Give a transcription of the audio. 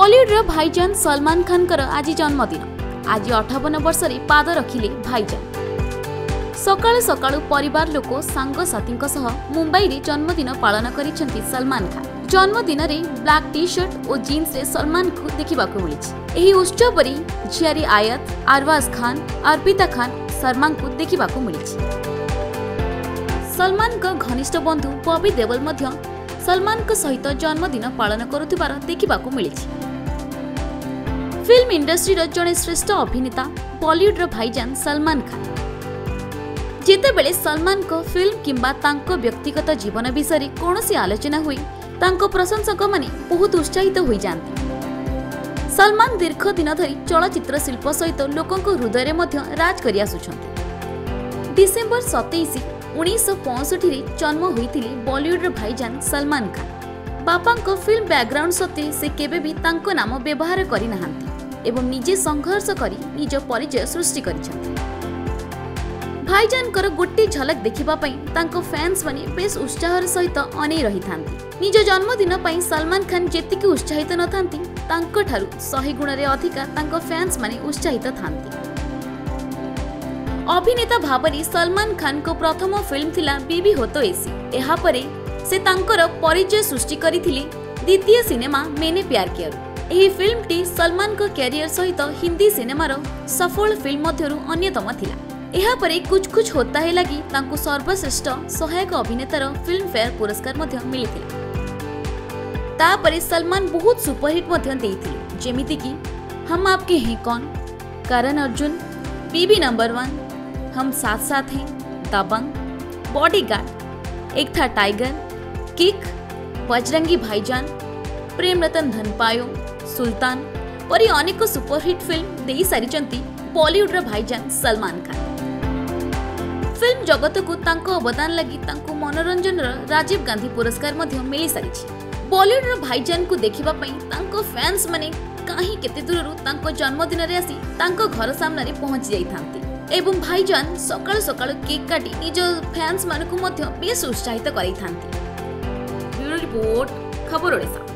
Bollywood र भाइजान सलमान खान आज जन्मदिन आज अठाउन वर्षले पाद रखिले भाइ सकालु सकालु परिवार लोक सह मुंबई खान् जन्मदिन ब्लाक ठर्टमा देख्दा उत्सव र झियरी आयत अरवाज खान अर्पिता खान सल्मा देखेको सलमा घनिष्ठ बन्धु पवि देवल सलमानको सहित जन्मदिन पान ଫିଲ୍ମ ଇଣ୍ଡଷ୍ଟ୍ରିର ଜଣେ ଶ୍ରେଷ୍ଠ ଅଭିନେତା ବଲିଉଡ୍ର ଭାଇଜାନ୍ ସଲମାନ ଖାନ୍ ଯେତେବେଳେ ସଲମାନଙ୍କ ଫିଲ୍ମ କିମ୍ବା ତାଙ୍କ ବ୍ୟକ୍ତିଗତ ଜୀବନ ବିଷୟରେ କୌଣସି ଆଲୋଚନା ହୋଇ ତାଙ୍କ ପ୍ରଶଂସକମାନେ ବହୁତ ଉତ୍ସାହିତ ହୋଇଯାଆନ୍ତି ସଲମାନ ଦୀର୍ଘ ଦିନ ଧରି ଚଳଚ୍ଚିତ୍ର ଶିଳ୍ପ ସହିତ ଲୋକଙ୍କ ହୃଦୟରେ ମଧ୍ୟ ରାଜ କରିଆସୁଛନ୍ତି ଡିସେମ୍ବର ସତେଇଶ ଉଣେଇଶହ ପଞ୍ଚଷଠିରେ ଜନ୍ମ ହୋଇଥିଲେ ବଲିଉଡ୍ର ଭାଇଜାନ୍ ସଲମାନ ଖାନ୍ ବାପାଙ୍କ ଫିଲ୍ମ ବ୍ୟାକ୍ଗ୍ରାଉଣ୍ଡ ସତ୍ତ୍ୱେ ସେ କେବେ ବି ତାଙ୍କ ନାମ ବ୍ୟବହାର କରିନାହାନ୍ତି ଏବଂ ନିଜେ ସଂଘର୍ଷ କରି ନିଜ ପରିଚୟ ସୃଷ୍ଟି କରିଛନ୍ତି ଭାଇଜାନଙ୍କର ଗୋଟିଏ ଝଲକ ଦେଖିବା ପାଇଁ ତାଙ୍କ ଫ୍ୟାନ୍ସମାନେ ବେଶ୍ ଉତ୍ସାହର ସହିତ ଅନେଇ ରହିଥାନ୍ତି ନିଜ ଜନ୍ମଦିନ ପାଇଁ ସଲମାନ ଖାନ୍ ଯେତିକି ଉତ୍ସାହିତ ନଥାନ୍ତି ତାଙ୍କଠାରୁ ଶହେ ଗୁଣରେ ଅଧିକା ତାଙ୍କ ଫ୍ୟାନ୍ସମାନେ ଉତ୍ସାହିତ ଥାନ୍ତି ଅଭିନେତା ଭାବରେ ସଲମାନ ଖାନ୍ଙ୍କ ପ୍ରଥମ ଫିଲ୍ମ ଥିଲା ବିବି ହୋତ ଏସି ଏହାପରେ ସେ ତାଙ୍କର ପରିଚୟ ସୃଷ୍ଟି କରିଥିଲେ ଦ୍ୱିତୀୟ ସିନେମା ମେନେ ପ୍ୟାର କିୟରୁ फिल्म टी सलमान को कैरियर सहित तो हिंदी सिनेमार सफल फिल्म मध्यतम था कुछ कुछ होता है लगी सर्वश्रेष्ठ सहायक अभिनेतार फेयर पुरस्कार तापर सलमान बहुत सुपरहिट कि हम आपके हैं कौन करण अर्जुन बीबी नंबर वन हम साथ साथ हैं दबंग गार्ड एक था टाइगर किक बजरंगी भाईजान प्रेम रतन धनपायो सुल्तान पी अनेक सुपरहिट फिल्म दे सारी बलीउड भाईजान सलमान खान फिल्म जगत को अवदान लगी मनोरंजन राजीव गांधी पुरस्कार मिल सारी बलीउड भाईजान को देखापी फैन्स मैंने कहीं दूर जन्मदिन आसी घर सामन पहुंची जाती एवं भाईजान सका सका केक् काटि निज फैंस मानक बेस उत्साहित करोट खबर ओडा